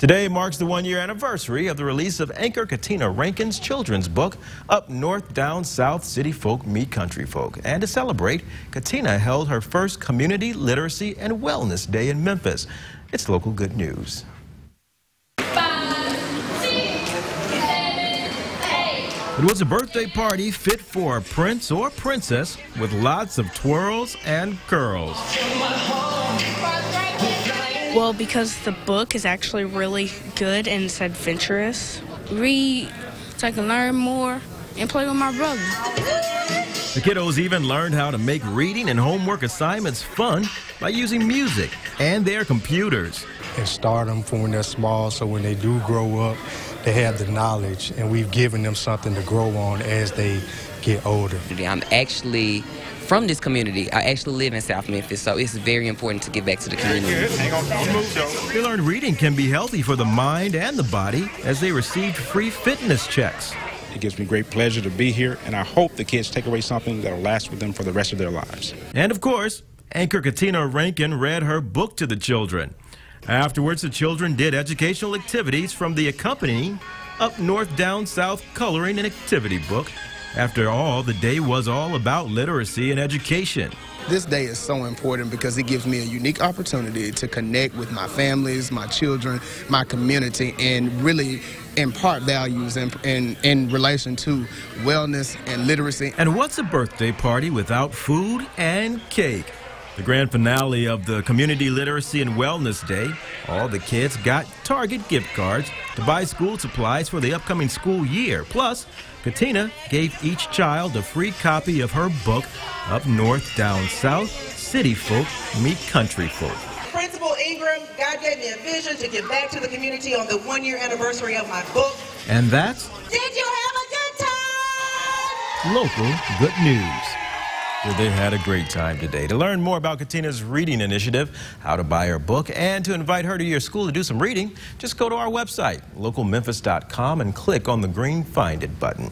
Today marks the one-year anniversary of the release of anchor Katina Rankin's children's book, Up North, Down South, City Folk Meet Country Folk. And to celebrate, Katina held her first Community Literacy and Wellness Day in Memphis. It's local good news. It was a birthday party fit for a prince or princess with lots of twirls and curls. Well, because the book is actually really good and it's adventurous. Read so I can learn more and play with my brother. The kiddos even learned how to make reading and homework assignments fun by using music and their computers. And start them from when they're small so when they do grow up, they have the knowledge and we've given them something to grow on as they get older. I'm actually from this community. I actually live in South Memphis, so it's very important to give back to the community. They learned reading can be healthy for the mind and the body as they received free fitness checks. It gives me great pleasure to be here, and I hope the kids take away something that will last with them for the rest of their lives. And of course, anchor Katina Rankin read her book to the children. Afterwards, the children did educational activities from the accompanying Up North, Down South coloring and activity book after all, the day was all about literacy and education. This day is so important because it gives me a unique opportunity to connect with my families, my children, my community, and really impart values in, in, in relation to wellness and literacy. And what's a birthday party without food and cake? The grand finale of the Community Literacy and Wellness Day, all the kids got Target gift cards to buy school supplies for the upcoming school year. Plus, Katina gave each child a free copy of her book, Up North, Down South, City Folk Meet Country Folk. Principal Ingram, God gave me a vision to give back to the community on the one year anniversary of my book. And that's Did you have a good time? Local Good News. They had a great time today. To learn more about Katina's reading initiative, how to buy her book, and to invite her to your school to do some reading, just go to our website, localmemphis.com, and click on the green Find It button.